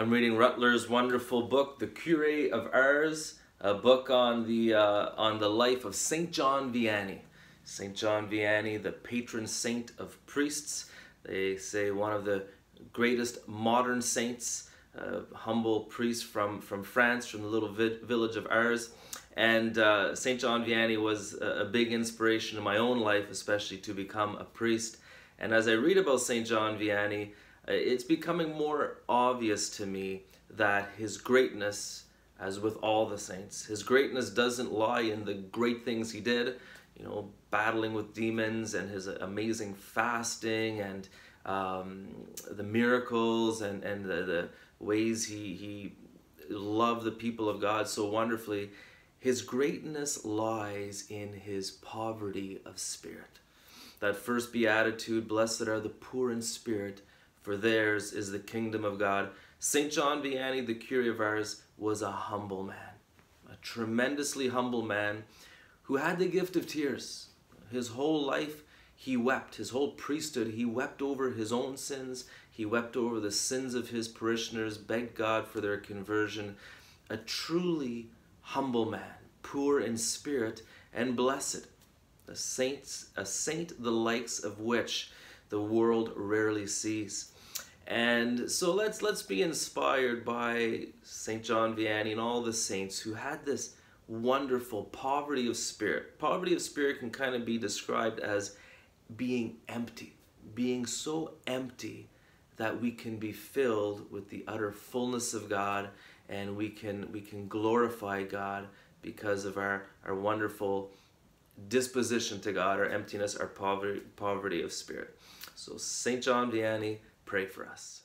I'm reading Rutler's wonderful book, The Cure of Ars, a book on the uh, on the life of Saint John Vianney. Saint John Vianney, the patron saint of priests. They say one of the greatest modern saints, uh, humble priest from from France, from the little vi village of Ars. And uh, St. John Vianney was a, a big inspiration in my own life, especially to become a priest. And as I read about St. John Vianney, it's becoming more obvious to me that his greatness, as with all the saints, his greatness doesn't lie in the great things he did, you know, battling with demons and his amazing fasting and um, the miracles and, and the, the ways he, he loved the people of God so wonderfully. His greatness lies in his poverty of spirit. That first beatitude, blessed are the poor in spirit, for theirs is the kingdom of God. St. John Vianney, the cure of Ars, was a humble man, a tremendously humble man who had the gift of tears. His whole life, he wept. His whole priesthood, he wept over his own sins. He wept over the sins of his parishioners, begged God for their conversion. A truly humble man, poor in spirit and blessed. A saint, a saint the likes of which the world rarely sees. And so let's let's be inspired by Saint John Vianney and all the saints who had this wonderful poverty of spirit. Poverty of spirit can kind of be described as being empty, being so empty that we can be filled with the utter fullness of God and we can we can glorify God because of our our wonderful disposition to God, our emptiness, our poverty poverty of spirit. So Saint John Vianney, pray for us.